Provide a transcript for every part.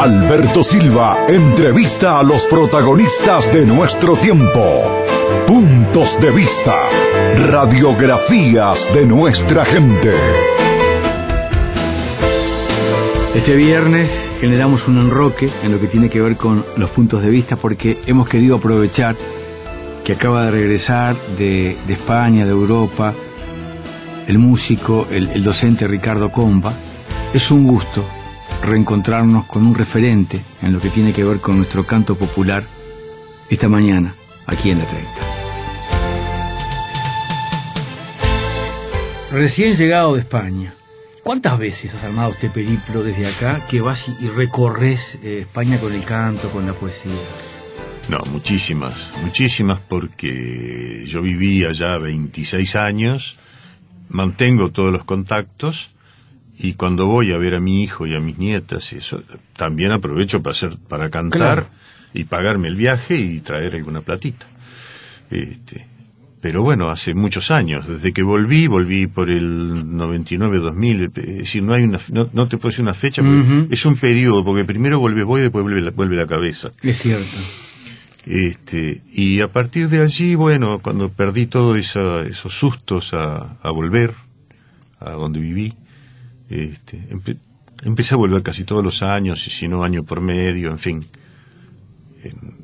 Alberto Silva entrevista a los protagonistas de nuestro tiempo. Puntos de vista. Radiografías de nuestra gente. Este viernes generamos un enroque en lo que tiene que ver con los puntos de vista porque hemos querido aprovechar que acaba de regresar de, España, de Europa, el músico, el docente Ricardo Comba. Es un gusto reencontrarnos con un referente en lo que tiene que ver con nuestro canto popular esta mañana, aquí en la 30. Recién llegado de España, ¿cuántas veces has armado este periplo desde acá que vas y recorres eh, España con el canto, con la poesía? No, muchísimas, muchísimas porque yo viví allá 26 años, mantengo todos los contactos y cuando voy a ver a mi hijo y a mis nietas y eso, también aprovecho para hacer, para cantar Claro. y pagarme el viaje y traer alguna platita. Este, pero bueno, hace muchos años, desde que volví, volví por el 99, 2000, es decir, no hay una, no, no te puedo decir una fecha, porque es un periodo, porque primero vuelves vos y después vuelve la, vuelve la cabeza. Es cierto. Este, y a partir de allí, bueno, cuando perdí todos esos sustos a, a volver a donde viví, este, empe- empecé a volver casi todos los años, y si no año por medio, en fin. En-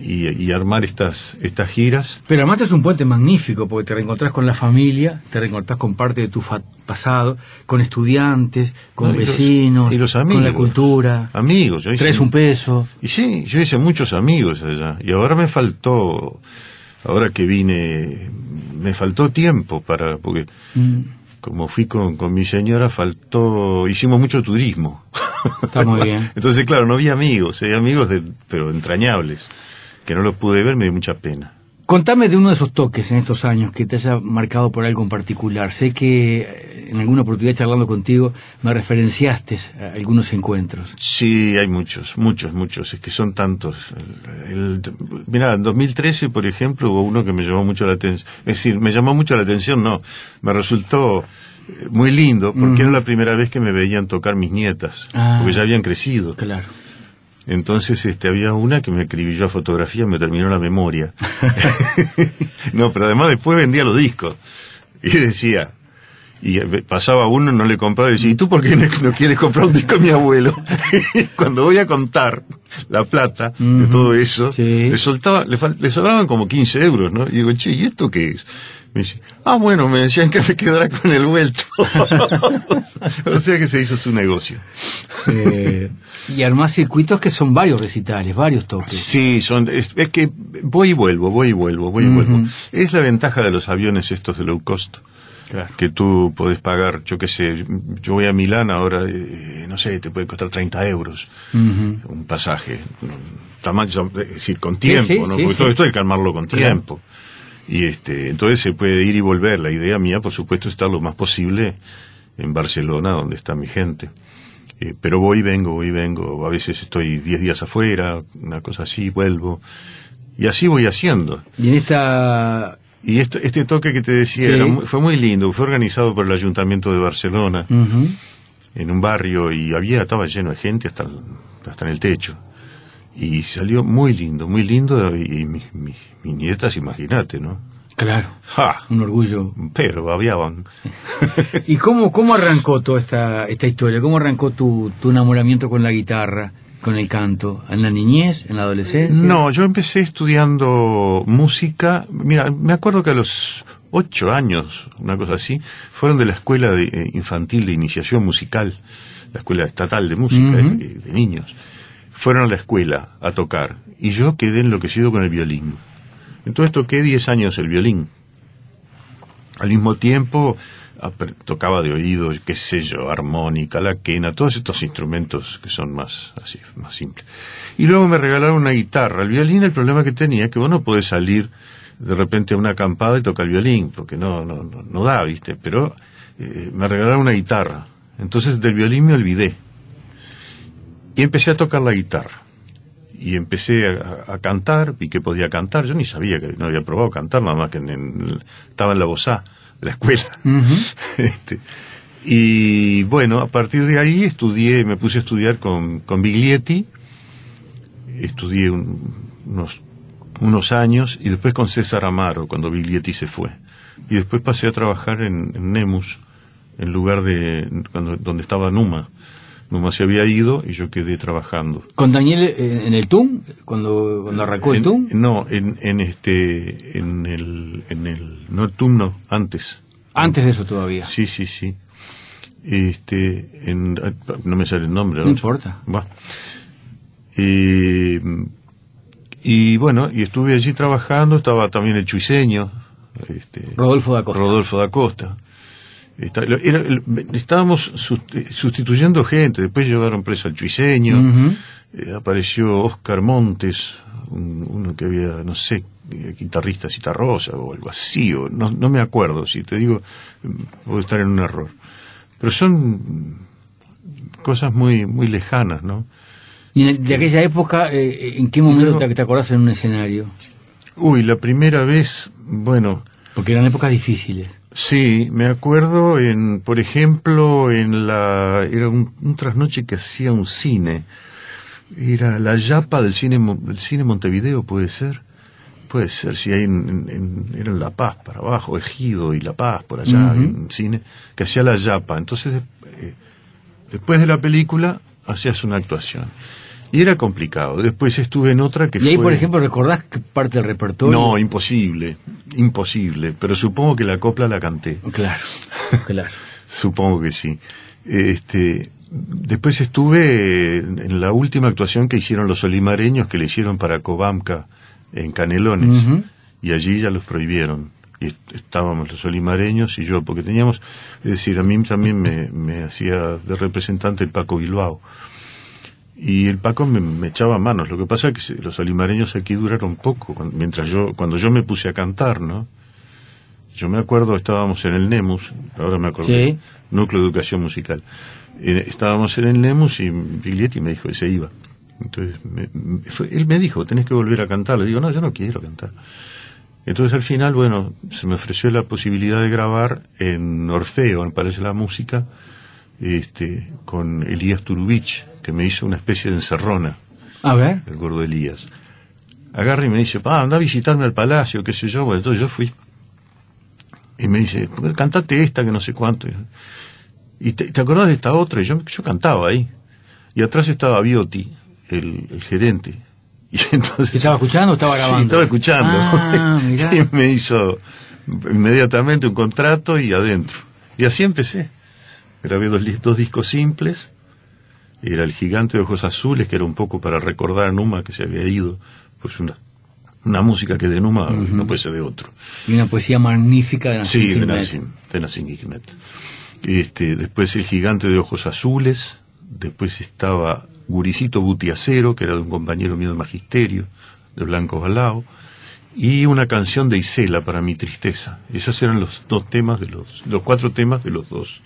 y, y armar estas, estas giras. Pero además es un puente magnífico porque te reencontrás con la familia, te reencontrás con parte de tu pasado, con estudiantes, con No, y los- vecinos, y los con la cultura. Amigos, yo hice- Traes un peso. Y sí, yo hice muchos amigos allá. Y ahora me faltó, ahora que vine, me faltó tiempo para, porque Mm, como fui con, con mi señora, faltó, hicimos mucho turismo. Está muy bien. Entonces, claro, no había amigos, había amigos de, pero entrañables, que no los pude ver, me dio mucha pena. Contame de uno de esos toques en estos años que te haya marcado por algo en particular. Sé que eh, en alguna oportunidad charlando contigo me referenciaste a algunos encuentros. Sí, hay muchos, muchos, muchos, es que son tantos. El, el- mira, en 2013, por ejemplo, hubo uno que me llamó mucho la atención, es decir, me llamó mucho la atención, no, me resultó eh, muy lindo, porque era la primera vez que me veían tocar mis nietas, Ah. porque ya habían crecido. Claro. Entonces, este, había una que me escribió a fotografía, me terminó la memoria. no, pero además después vendía los discos. Y decía, y pasaba uno, no le compraba, y decía, ¿y tú por qué no quieres comprar un disco a mi abuelo? Cuando voy a contar la plata de todo eso, Sí. le soltaba, le, le sobraban como 15 euros, ¿no? Y digo, che, ¿y esto qué es? Me dice, ah, bueno, me decían que me quedara con el vuelto. o sea que se hizo su negocio. Eh, y armás circuitos que son varios recitales, varios toques. Sí, son, es, es que voy y vuelvo, voy y vuelvo, voy y vuelvo. Es la ventaja de los aviones estos de low cost, Claro. que tú podés pagar, yo qué sé, yo voy a Milán ahora, eh, no sé, te puede costar 30 euros un pasaje. Tamaño, es decir, con tiempo, sí, ¿no? sí, Porque todo esto hay que armarlo con Claro. tiempo. Y este, entonces se puede ir y volver. La idea mía, por supuesto, es estar lo más posible en Barcelona, donde está mi gente. Eh, pero voy y vengo, voy y vengo. A veces estoy 10 días afuera, una cosa así, vuelvo. Y así voy haciendo. Y en esta... Y esto, este toque que te decía Sí. era muy- fue muy lindo. Fue organizado por el Ayuntamiento de Barcelona, en un barrio, y había, estaba lleno de gente hasta, hasta en el techo. Y salió muy lindo, muy lindo. Y, mis, mis- mis nietas, imagínate, ¿no? Claro, ¡Ja! un orgullo. Pero babiaban. ¿Y cómo, cómo arrancó toda esta, esta historia? ¿Cómo arrancó tu, tu enamoramiento con la guitarra, con el canto? ¿En la niñez, en la adolescencia? No, yo empecé estudiando música. Mira, me acuerdo que a los ocho años, una cosa así, fueron de la escuela de, eh, infantil de iniciación musical, la escuela estatal de música de, de niños. Fueron a la escuela a tocar y yo quedé enloquecido con el violín. Entonces toqué diez años el violín. Al mismo tiempo tocaba de oído, qué sé yo, armónica, la quena, todos estos instrumentos que son más así, más simples. Y luego me regalaron una guitarra. El violín, el problema que tenía es que vos no podés salir de repente a una acampada y tocar el violín, porque no, no, no, no da, ¿viste? Pero eh, me regalaron una guitarra. Entonces del violín me olvidé. Y empecé a tocar la guitarra. Y empecé a, a cantar, vi que podía cantar. Yo ni sabía que no había probado cantar, nada más que en, en- estaba en la bozá de la escuela. Este, Y bueno, a partir de ahí estudié, me puse a estudiar con, con Biglietti, estudié unos, unos años y después con César Amaro, cuando Biglietti se fue. Y después pasé a trabajar en, Nemus, en lugar de cuando, donde estaba Numa. Numa se había ido y yo quedé trabajando. ¿Con Daniel en, el TUM? Cuando, cuando arrancó el TUM? No, en, en este, en el, en el, no el TUM no, antes. Antes de eso todavía. Sí, sí, sí. Este, en, no me sale el nombre. No importa. Va. y bueno, y estuve allí trabajando, estaba también el chuiseño. Este, Rodolfo da Costa. Rodolfo da Costa. Estábamos sustituyendo gente, después llevaron preso al chuiseño, eh, apareció Oscar Montes, uno que había, no sé, eh, guitarrista Citarrosa o algo así, o no, no me acuerdo, si te digo, puedo estar en un error. Pero son cosas muy, muy lejanas, ¿no? ¿Y de aquella época, eh, en qué momento te, te acordás en un escenario? Uy, la primera vez, bueno... Porque eran épocas difíciles. Sí, me acuerdo en, por ejemplo, en la, era un, un trasnoche que hacía un cine, era la yapa del cine, del cine Montevideo, puede ser. Puede ser, si hay en, era en La Paz para abajo, Ejido y La Paz por allá, en cine, que hacía la yapa. Entonces, eh, después de la película, hacías una actuación. Y era complicado. Después estuve en otra que ¿Y ahí, por ejemplo, recordás qué parte del repertorio? No, imposible, imposible. Pero supongo que la copla la canté. Claro, claro. supongo que sí. Este, después estuve en la última actuación que hicieron los olimareños, que le hicieron para Cobamca en Canelones, y allí ya los prohibieron. Y estábamos los olimareños y yo, porque teníamos, es decir, a mí también me, hacía de representante el Paco Bilbao. Y el Paco me, echaba manos. Lo que pasa es que los olimareños aquí duraron poco, mientras yo, cuando yo me puse a cantar, ¿no? Yo me acuerdo, estábamos en el NEMUS, ahora me acuerdo, Núcleo de Educación Musical. Eh, estábamos en el NEMUS y Biglietti me dijo que se iba. Entonces, él me dijo, tenés que volver a cantar. Le digo, no, yo no quiero cantar. Entonces al final, bueno, se me ofreció la posibilidad de grabar en Orfeo, en Palacio de la Música, este, con Elías Turubich, que me hizo una especie de encerrona. A ver. El gordo Elías. Agarra y me dice, pa, anda a visitarme al palacio, qué sé yo. Bueno, entonces yo fui. Y me dice, cantate esta, que no sé cuánto. ¿Y te, te acordás de esta otra? Y yo, yo cantaba ahí. Y atrás estaba Bioti el, gerente. Y entonces, ¿Estaba escuchando o estaba grabando? Sí, estaba escuchando. Ah, y me hizo inmediatamente un contrato y adentro. Y así empecé. Grabé dos, dos discos simples. Era El Gigante de Ojos Azules, que era un poco para recordar a Numa que se había ido. Pues una, una música que de Numa no puede ser de otro. Y una poesía magnífica de Nassim Sí, de Nassim, de Este, después El Gigante de Ojos Azules. Después estaba Guricito Butiacero, que era de un compañero mío de magisterio, de Blanco Balao, y una canción de Isela para mi tristeza. Esos eran los dos temas de los, los cuatro temas de los dos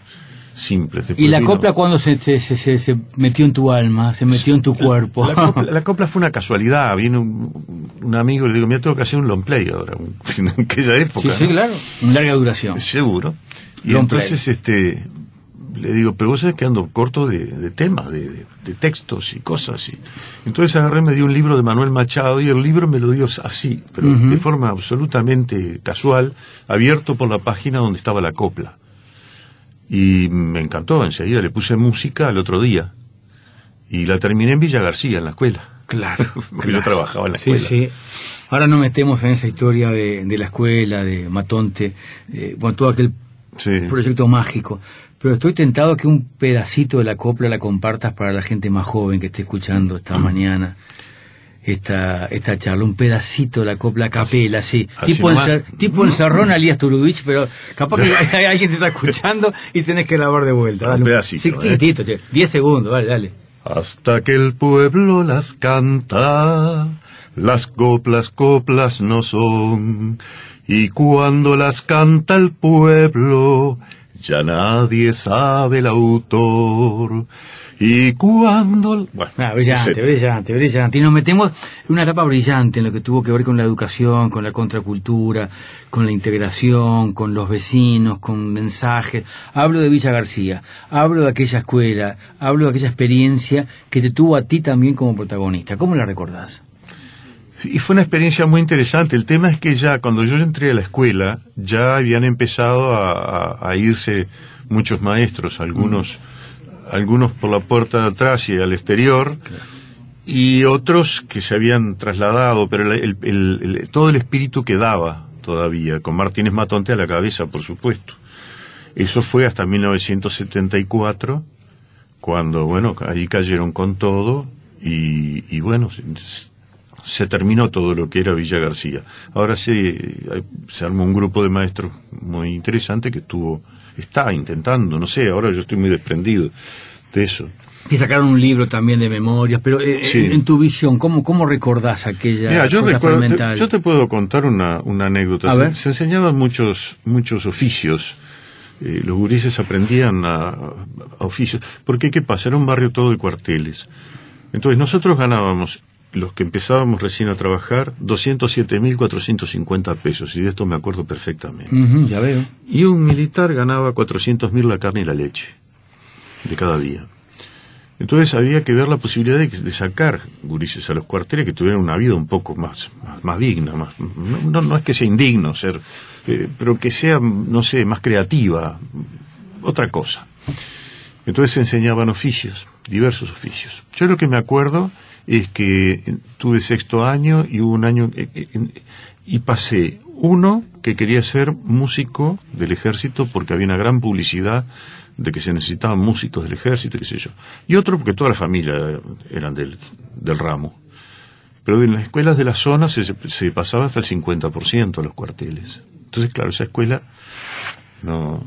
simples. ¿Y la copla cuando se, se, se, metió en tu alma, se metió en tu cuerpo? La, copla, fue una casualidad. Viene un, amigo y le digo, mira, tengo que hacer un long play ahora, en aquella época. Sí, sí, claro, una larga duración. Seguro. Y entonces, este, le digo, pero vos sabés que ando corto de, temas, de, textos y cosas. Y... Entonces agarré, me dio un libro de Manuel Machado y el libro me lo dio así, pero de forma absolutamente casual, abierto por la página donde estaba la copla. Y me encantó, enseguida le puse música al otro día. Y la terminé en Villa García, en la escuela. Claro. Porque yo trabajaba en la escuela. Sí, sí. Ahora no metemos en esa historia de, la escuela, de Matonte, eh, bueno, todo aquel proyecto mágico. Pero estoy tentado que un pedacito de la copla la compartas para la gente más joven que esté escuchando esta mañana esta, esta charla, un pedacito de la copla capela, sí. tipo, el, tipo encerrón Alías Turubich, pero capaz que hay, alguien te está escuchando y tenés que grabar de vuelta. Dale, un pedacito. Sí, 10 segundos, dale, dale. Hasta que el pueblo las canta, las coplas, coplas no son. Y cuando las canta el pueblo, ya nadie sabe el autor. Y cuando... Bueno, ah, brillante, brillante, brillante. Y nos metemos en una etapa brillante en lo que tuvo que ver con la educación, con la contracultura, con la integración, con los vecinos, con mensajes. Hablo de Villa García, hablo de aquella escuela, hablo de aquella experiencia que te tuvo a ti también como protagonista. ¿Cómo la recordás? Y fue una experiencia muy interesante. El tema es que ya cuando yo entré a la escuela, ya habían empezado a, irse muchos maestros, algunos, algunos por la puerta de atrás y al exterior, y otros que se habían trasladado, pero el, todo el espíritu quedaba todavía, con Martínez Matonte a la cabeza, por supuesto. Eso fue hasta 1974, cuando, bueno, ahí cayeron con todo, y, bueno, se terminó todo lo que era Villa García. Ahora se, se armó un grupo de maestros muy interesante que estuvo, está intentando, no sé, ahora yo estoy muy desprendido de eso. Y sacaron un libro también de memorias, pero eh, en tu visión, ¿cómo, cómo recordás aquella Mira, yo, te, yo te puedo contar una, una anécdota. Se, enseñaban muchos, muchos oficios. Eh, los gurises aprendían a, a, oficios. Porque, ¿qué pasa? Era un barrio todo de cuarteles. Entonces, nosotros ganábamos los que empezábamos recién a trabajar, 207.450 pesos, y de esto me acuerdo perfectamente. ya veo. Y un militar ganaba 400.000 la carne y la leche, de cada día. Entonces había que ver la posibilidad de, sacar gurises a los cuarteles que tuvieran una vida un poco más, más, digna, más, no, no, es que sea indigno ser, eh, pero que sea, no sé, más creativa, otra cosa. Entonces se enseñaban oficios, diversos oficios. Yo lo que me acuerdo es que tuve sexto año y hubo un año y pasé uno que quería ser músico del ejército porque había una gran publicidad de que se necesitaban músicos del ejército, qué sé yo. Y otro porque toda la familia eran del, del ramo. Pero en las escuelas de la zona se, se pasaba hasta el 50% a los cuarteles. Entonces, claro, esa escuela no,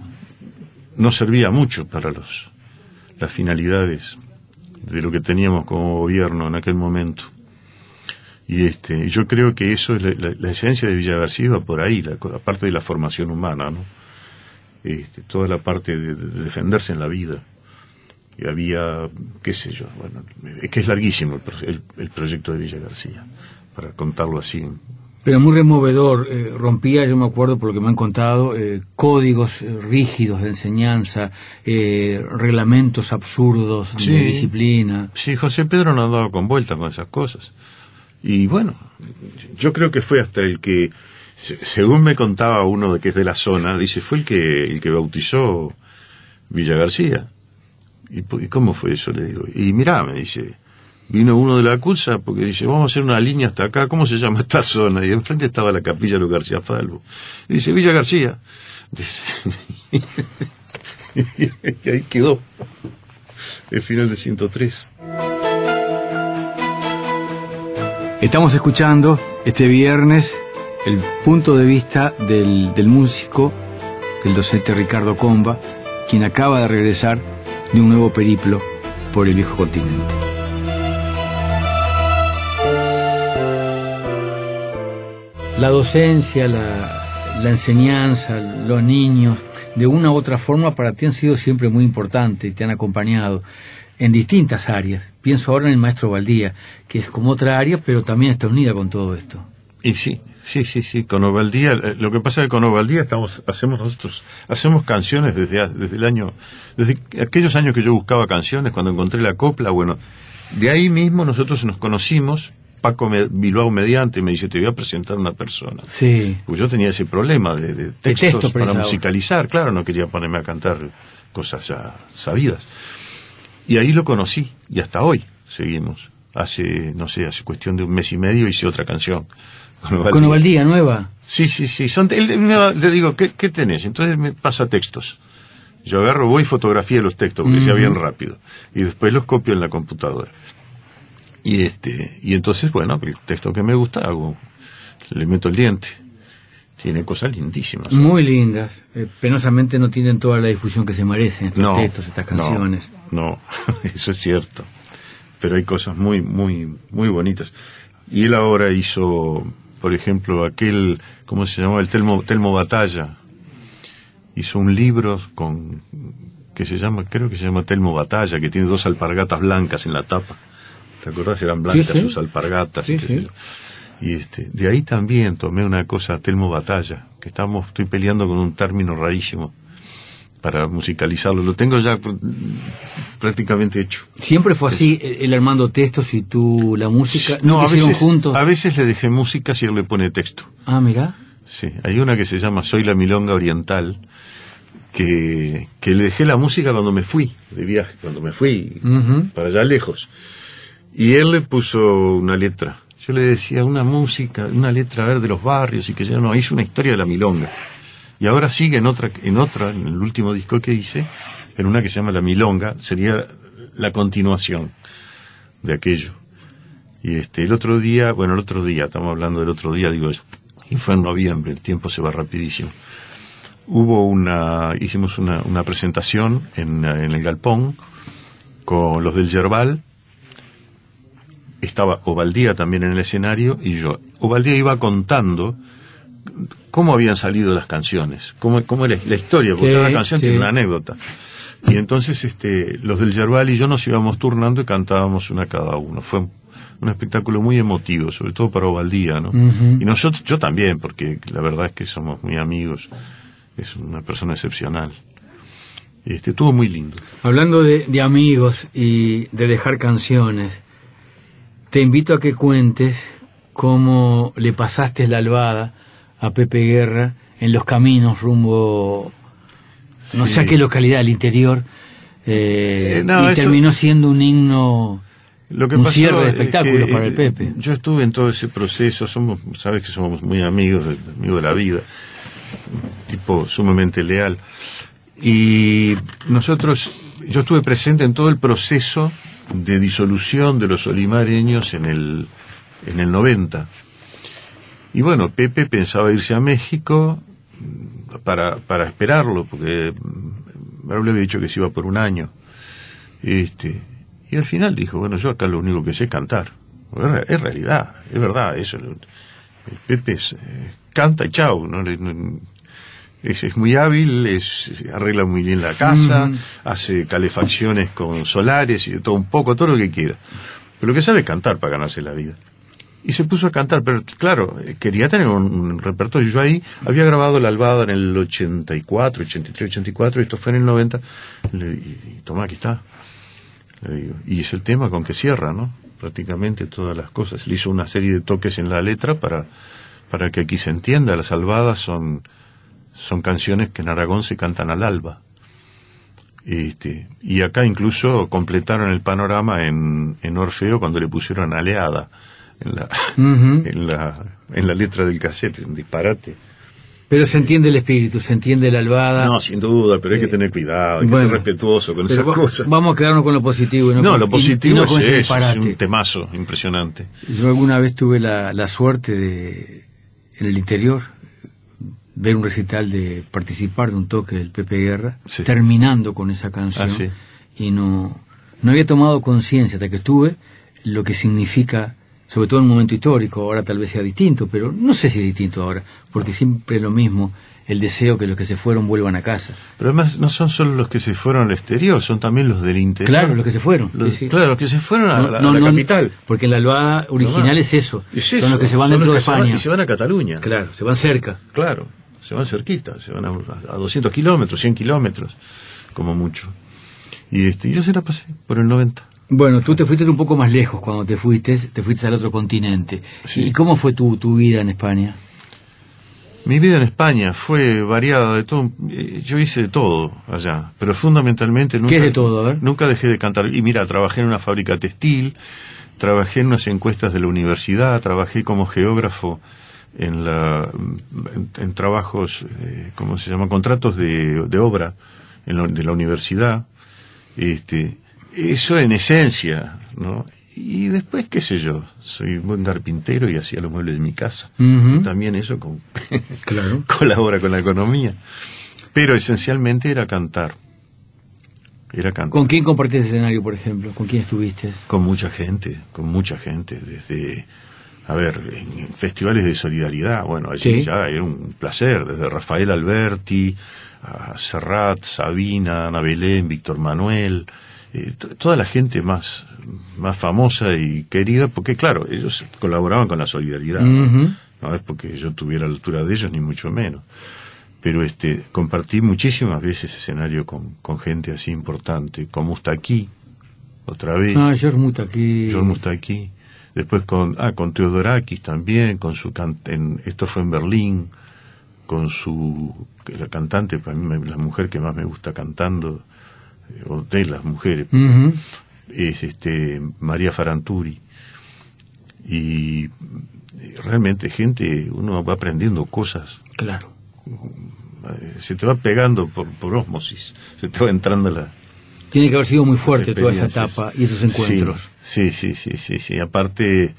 no servía mucho para los, las finalidades de lo que teníamos como gobierno en aquel momento. Y este, yo creo que eso es la, esencia de Villa García va por ahí, la, aparte de la formación humana, ¿no? Este, toda la parte de, defenderse en la vida. Y había, qué sé yo, bueno, es que es larguísimo el, el proyecto de Villa García, para contarlo así pero muy removedor. Eh, rompía, yo me acuerdo por lo que me han contado, eh, códigos eh, rígidos de enseñanza, reglamentos absurdos de disciplina. Sí, José Pedro no andaba con vueltas con esas cosas. Y bueno, yo creo que fue hasta el que, según me contaba uno de que es de la zona, dice, fue el que, el que bautizó Villa García. ¿Y, ¿Y cómo fue eso? Le digo. Y mirá, me dice, vino uno de la acusa porque dice, vamos a hacer una línea hasta acá, ¿cómo se llama esta zona? Y enfrente estaba la capilla de los García Falvo. Y dice, Villa García. Y ahí quedó. El final de 103. Estamos escuchando este viernes el punto de vista del, del músico, del docente Ricardo Comba, quien acaba de regresar de un nuevo periplo por el viejo continente. La docencia, la, enseñanza, los niños, de una u otra forma para ti han sido siempre muy importantes, te han acompañado en distintas áreas. Pienso ahora en el maestro Valdía, que es como otra área, pero también está unida con todo esto. Y sí, sí, sí, sí, con Ovaldía, eh, lo que pasa es que con Ovaldía estamos, hacemos nosotros, hacemos canciones desde, desde el año, desde aquellos años que yo buscaba canciones, cuando encontré la copla, bueno, de ahí mismo nosotros nos conocimos, Paco Bilbao mediante me dice, te voy a presentar una persona. Sí. Pues yo tenía ese problema de, textos para musicalizar, claro, no quería ponerme a cantar cosas ya sabidas. Y ahí lo conocí, y hasta hoy seguimos. Hace, no sé, hace cuestión de un mes y medio hice otra canción. Con Ovaldía, nueva. Sí, sí, sí. Son, le digo, ¿qué, ¿qué, tenés? Entonces me pasa textos. Yo agarro, voy y fotografía los textos, porque uh bien rápido. Y después los copio en la computadora. Y este, y entonces, bueno, el texto que me gusta hago, le meto el diente. Tiene cosas lindísimas. Muy lindas. Eh, penosamente no tienen toda la difusión que se merecen estos textos, estas canciones. No, eso es cierto. Pero hay cosas muy, muy, muy bonitas. Y él ahora hizo, por ejemplo, aquel, ¿cómo se llamaba? El Telmo, Telmo Batalla. hizo un libro con que se llama, creo que se llama Telmo Batalla, que tiene dos alpargatas blancas en la tapa. ¿Te acordás? Eran blancas sus alpargatas. y, y este, de ahí también tomé una cosa, Telmo Batalla, que estamos, estoy peleando con un término rarísimo para musicalizarlo. Lo tengo ya prácticamente hecho. ¿Siempre fue así, el Armando textos y tú la música? No, a veces, juntos? a veces le dejé música si él le pone texto. Ah, mira. Sí, hay una que se llama Soy la Milonga Oriental, que, que le dejé la música cuando me fui de viaje, cuando me fui para allá lejos. Y él le puso una letra. Yo le decía una música, una letra a ver de los barrios y que ya no, hizo una historia de la milonga. Y ahora sigue en otra, en otra, en el último disco que hice, en una que se llama La Milonga, sería la continuación de aquello. Y este, el otro día, bueno, el otro día, estamos hablando del otro día, digo, y fue en noviembre, el tiempo se va rapidísimo. Hubo una, hicimos una, una presentación en, en el Galpón con los del Yerbal, estaba Ovaldía también en el escenario y yo. Ovaldía iba contando cómo habían salido las canciones, cómo, cómo era la historia, porque cada canción tiene una anécdota. Y entonces este, los del Yerbal y yo nos íbamos turnando y cantábamos una cada uno. Fue un espectáculo muy emotivo, sobre todo para Ovaldía, ¿no? Y nosotros, yo también, porque la verdad es que somos muy amigos. Es una persona excepcional. Este, estuvo muy lindo. Hablando de, de amigos y de dejar canciones, te invito a que cuentes cómo le pasaste la albada a Pepe Guerra en los caminos rumbo, no sé a qué localidad del interior, eh, eh, y terminó siendo un himno, lo que un cierre de espectáculo para el eh, Pepe. Yo estuve en todo ese proceso, somos, sabes que somos muy amigos, amigos de la vida, tipo sumamente leal. Y nosotros, yo estuve presente en todo el proceso de disolución de los olimareños en el, en el 90. Y bueno, Pepe pensaba irse a México para, para esperarlo, porque me le había dicho que se iba por un año. Este, y al final dijo, bueno, yo acá lo único que sé es cantar. Es, realidad, es verdad, eso. Pepe eh, canta y chau, ¿no? Es, muy hábil, es, arregla muy bien la casa, hace calefacciones con solares y de todo un poco, todo lo que quiera. Pero lo que sabe es cantar para ganarse la vida y se puso a cantar, pero claro, quería tener un, repertorio. Yo ahí había grabado La Albada en el 84, 83, 84, esto fue en el 90, y, toma, aquí está. y es el tema con que cierra, ¿no? Prácticamente todas las cosas. Le hizo una serie de toques en la letra para, para que aquí se entienda. Las albadas son, son canciones que en Aragón se cantan al alba. Este, y acá incluso completaron el panorama en, en Orfeo cuando le pusieron aleada en la, en la, en la letra del cassette, un disparate. Pero se entiende el espíritu, se entiende la albada. No, sin duda, pero hay que eh, tener cuidado, hay que ser respetuoso con esas cosas. Vamos a quedarnos con lo positivo. no, no lo positivo es, un temazo impresionante. Yo alguna vez tuve la, la suerte de, en el interior, ver un recital de participar de un toque del Pepe Guerra, terminando con esa canción. Ah, y no, no había tomado conciencia hasta que estuve lo que significa sobre todo en un momento histórico, ahora tal vez sea distinto, pero no sé si es distinto ahora, porque siempre es lo mismo, el deseo que los que se fueron vuelvan a casa. Pero además no son solo los que se fueron al exterior, son también los del interior. Claro, los que se fueron. Claro, los que se fueron a, la, capital. Porque la albada original es eso. Son los que se van dentro de España. y se van a Cataluña. Claro, se van cerca. Claro, se van cerquita, se van a, a 200 kilómetros, 100 kilómetros, como mucho. Y este, yo se la pasé por el 90. Bueno, tú te fuiste un poco más lejos cuando te fuiste, te fuiste al otro continente. ¿Y cómo fue tu, tu vida en España? Mi vida en España fue variada de todo. Yo hice de todo allá, pero fundamentalmente nunca. ¿Qué es de todo? Nunca dejé de cantar. Y mira, trabajé en una fábrica textil, trabajé en unas encuestas de la universidad, trabajé como geógrafo en, la, en, trabajos, eh, ¿cómo se llama? Contratos de, de obra en de la universidad. Este, eso en esencia, ¿no? Y después, qué sé yo, soy buen carpintero y hacía los muebles de mi casa. También eso con, claro. colabora con la economía. Pero esencialmente era cantar. Era cantar. ¿Con quién compartiste escenario, por ejemplo? ¿Con quién estuviste? Con mucha gente, con mucha gente. Desde, a ver, en, festivales de solidaridad, bueno, allí ya era un placer. Desde Rafael Alberti a Serrat, Sabina, Ana Belén, Víctor Manuel, eh, toda la gente más, más famosa y querida, porque claro, ellos colaboraban con la solidaridad. ¿no? es porque yo tuviera la altura de ellos, ni mucho menos. Pero este, compartí muchísimas veces escenario con, con gente así importante, con Mustaki, otra vez. Ah, George Mustaki. George Mustaki. Después con, ah, con Teodorakis también, con su en, esto fue en Berlín, con su, la cantante, para mí la mujer que más me gusta cantando, eh, o de las mujeres, es este, María Faranturi. Y realmente gente, uno va aprendiendo cosas. Claro. Eh, se te va pegando por, por osmosis, se te va entrando la... Tiene que haber sido muy fuerte toda esa etapa y esos encuentros. Sí, sí, sí, sí, sí. Aparte,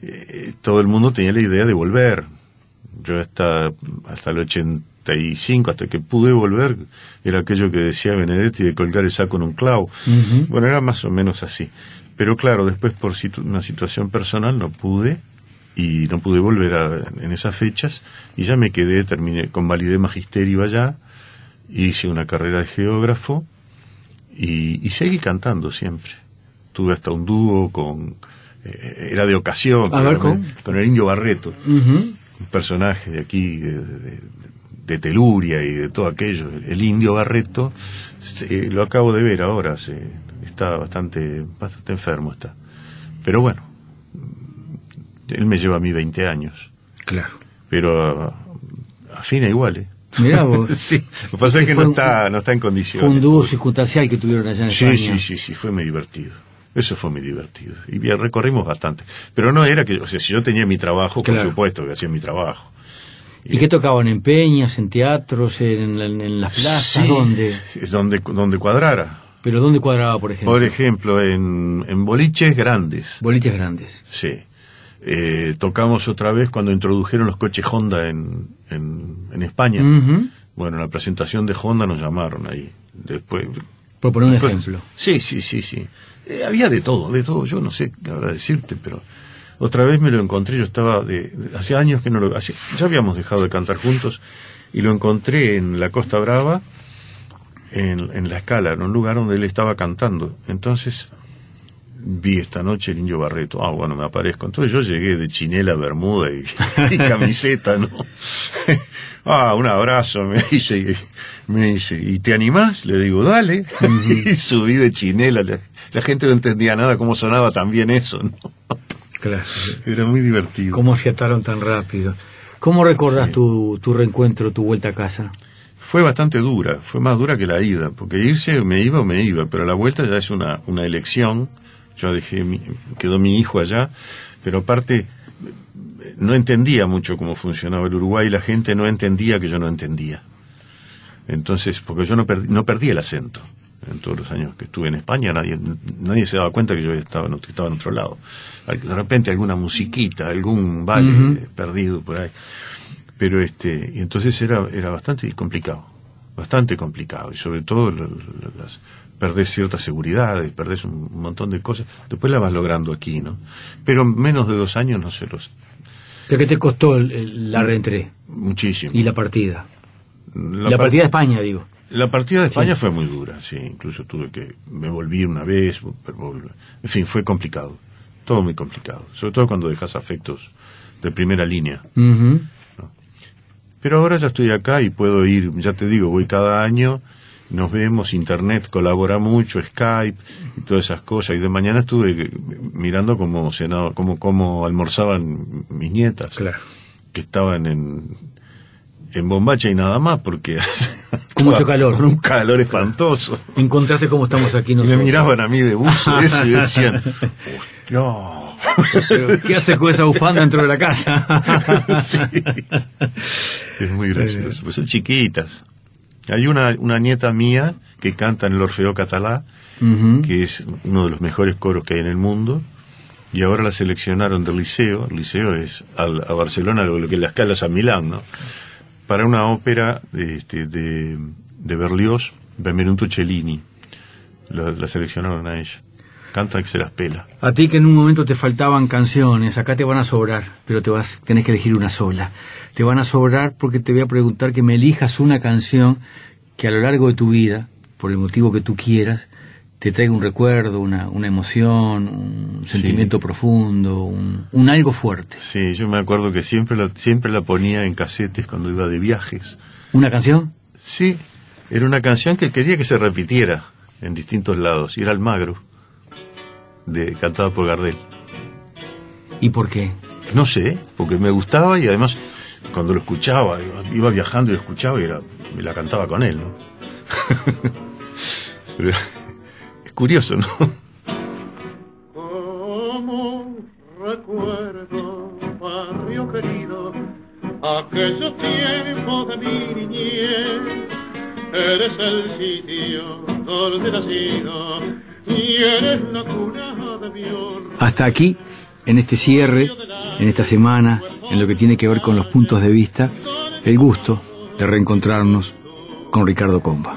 eh, todo el mundo tenía la idea de volver. Yo hasta, hasta el 85, hasta que pude volver, era aquello que decía Benedetti de colgar el saco en un clavo. Bueno, era más o menos así. Pero claro, después por una situación personal no pude y no pude volver en esas fechas y ya me quedé, terminé, con validé magisterio allá, hice una carrera de geógrafo y, y seguí cantando siempre. Tuve hasta un dúo con eh, era de ocasión con, el Indio Barreto. Un personaje de aquí de, Teluria y de todo aquello. El Indio Barreto lo acabo de ver ahora se, está bastante bastante enfermo está. Pero bueno él me lleva a mí 20 años. Claro. Pero afina igual ¿eh? Mirá vos. sí, lo que pasa es que, no, está, no está en condiciones. Fue un dúo circunstancial que tuvieron allá en sí, España. Sí, sí, sí, fue muy divertido. Eso fue muy divertido. Y recorrimos bastante. Pero no era que, o sea, si yo tenía mi trabajo, por supuesto que hacía mi trabajo. ¿Y, qué tocaban? ¿En peñas, en teatros, en, las plazas? ¿Dónde? Donde, donde cuadrara. ¿Pero dónde cuadraba, por ejemplo? Por ejemplo, en, en boliches grandes. Boliches grandes. Sí. Eh, tocamos otra vez cuando introdujeron los coches Honda en, en, España. Bueno, en la presentación de Honda nos llamaron ahí. Después. Por poner un ejemplo. Sí, sí, sí, sí. Eh, había de todo, de todo, yo no sé qué ahora decirte, pero otra vez me lo encontré, yo estaba de, hace años que no lo, hace, ya habíamos dejado de cantar juntos y lo encontré en la Costa Brava, en, en la escala, en un lugar donde él estaba cantando. Entonces vi esta noche el Indio Barreto, ah bueno, me aparezco. Entonces yo llegué de chinela, bermuda y, camiseta, ¿no? ah, un abrazo, me dice, me dice, ¿y te animás? Le digo, dale. y subí de chinela, la gente no entendía nada cómo sonaba tan bien eso, ¿no? Claro. Era muy divertido. ¿Cómo fiataron tan rápido? ¿Cómo recordás tu, tu reencuentro, tu vuelta a casa? Fue bastante dura, fue más dura que la ida, porque irse me iba o me iba, pero la vuelta ya es una, una elección. Yo dejé, quedó mi hijo allá, pero aparte no entendía mucho cómo funcionaba el Uruguay y la gente no entendía que yo no entendía. Entonces, porque yo no, perdí, no perdí el acento en todos los años que estuve en España, nadie, nadie se daba cuenta que yo estaba, estaba en otro lado. De repente alguna musiquita, algún baile perdido por ahí. Pero este, y entonces era, era bastante complicado, bastante complicado, y sobre todo las, perdés ciertas seguridades, perdés un, montón de cosas, después la vas logrando aquí, ¿no? Pero menos de dos años no se los... ¿Qué te costó la reentré? Muchísimo. ¿Y la partida? La, partida de España, digo. La partida de España fue muy dura, sí, incluso tuve que, me volví una vez, en fin, fue complicado, todo muy complicado, sobre todo cuando dejas afectos de primera línea. Pero ahora ya estoy acá y puedo ir, ya te digo, voy cada año, nos vemos, Internet colabora mucho, Skype y todas esas cosas, y de mañana estuve mirando cómo, cenado, cómo, cómo almorzaban mis nietas, claro. que estaban en, en bombacha y nada más, porque con mucho calor. un calor espantoso. Encontraste cómo estamos aquí nosotros. Y me miraban a mí de buzo eso y decían, ¿Qué hace con esa bufanda dentro de la casa? sí. Es muy gracioso. Pues son chiquitas. Hay una, una nieta mía que canta en el Orfeo Catalá, que es uno de los mejores coros que hay en el mundo, y ahora la seleccionaron del liceo, el liceo es a Barcelona lo que la escala es a Milán, ¿no? para una ópera de, este, de, de Berlioz, Benvenuto Cellini. La, seleccionaron a ella. Canta que se las pela. A ti que en un momento te faltaban canciones, acá te van a sobrar, pero te vas, tenés que elegir una sola. Te van a sobrar porque te voy a preguntar que me elijas una canción que a lo largo de tu vida, por el motivo que tú quieras, te traiga un recuerdo, una, una emoción, un sentimiento profundo, un, un, algo fuerte. Sí, yo me acuerdo que siempre la, siempre la ponía en casetes cuando iba de viajes. ¿Una canción? Sí, era una canción que quería que se repitiera en distintos lados, y era Almagro, de, cantada por Gardel. ¿Y por qué? No sé, porque me gustaba y además cuando lo escuchaba, iba viajando y lo escuchaba y era, me la cantaba con él, ¿no? Pero es curioso, ¿no? Hasta aquí, en este cierre, en esta semana, en lo que tiene que ver con los puntos de vista, el gusto de reencontrarnos con Ricardo Comba.